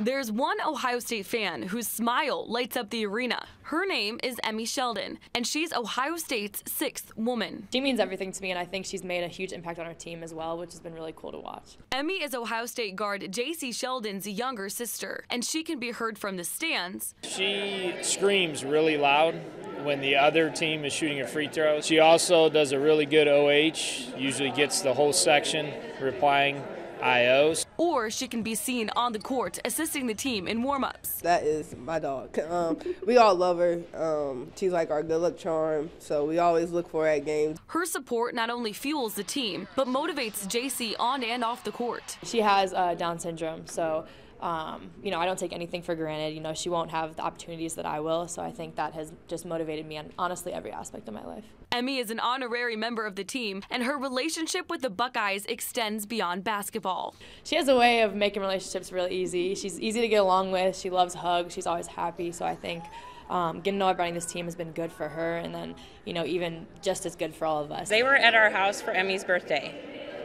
There's one Ohio State fan whose smile lights up the arena. Her name is Emmy Sheldon, and she's Ohio State's sixth woman. She means everything to me, and I think she's made a huge impact on our team as well, which has been really cool to watch. Emmy is Ohio State guard Jacy Sheldon's younger sister, and she can be heard from the stands. She screams really loud when the other team is shooting a free throw. She also does a really good OH, usually gets the whole section replying IOs. Or she can be seen on the court assisting the team in warm-ups. That is my dog. Um, we all love her. Um, she's like our good luck charm, so we always look for her at games. Her support not only fuels the team, but motivates Jacy on and off the court. She has uh, Down syndrome, so um, you know, I don't take anything for granted. You know, she won't have the opportunities that I will, so I think that has just motivated me on honestly every aspect of my life. Emmy is an honorary member of the team, and her relationship with the Buckeyes extends beyond basketball. She has a way of making relationships really easy. She's easy to get along with. She loves hugs. She's always happy. So I think um, getting to know everybody in this team has been good for her, and then you know even just as good for all of us. They were at our house for Emmy's birthday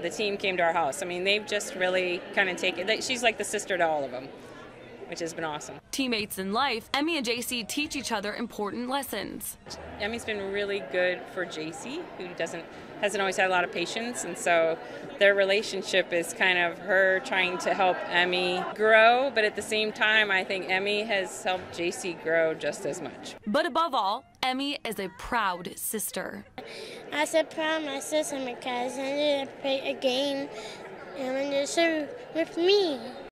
the team came to our house. I mean, they've just really kind of taken. She's like the sister to all of them, which has been awesome. Teammates in life, Emmy and Jacy teach each other important lessons. Emmy's been really good for Jacy, who doesn't hasn't always had a lot of patience, and so their relationship is kind of her trying to help Emmy grow, but at the same time, I think Emmy has helped Jacy grow just as much. But above all, Emmy is a proud sister. I said proud my sister because I did play a game and just with me.